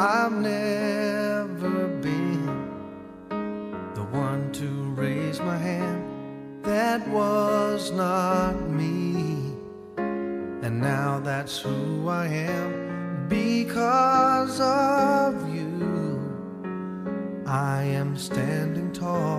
I've never been the one to raise my hand. That was not me. And now that's who I am because of you. I am standing tall.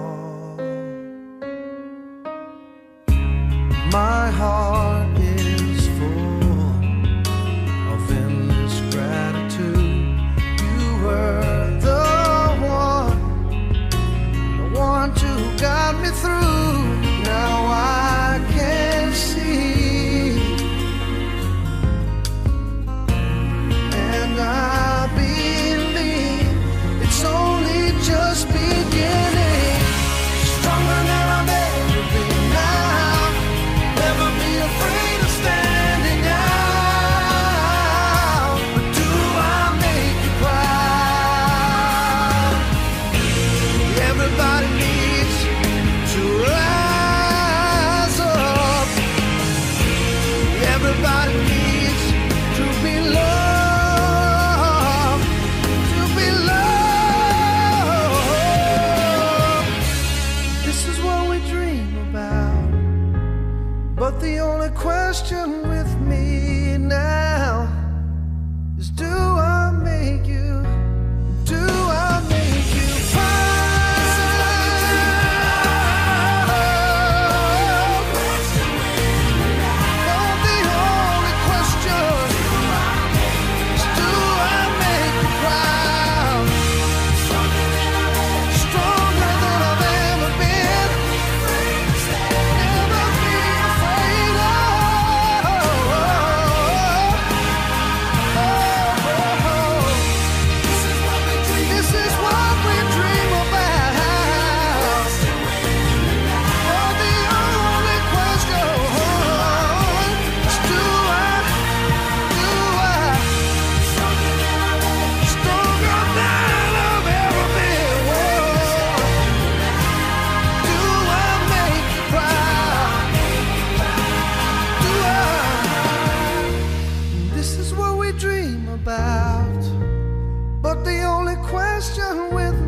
free the only question with me now. question with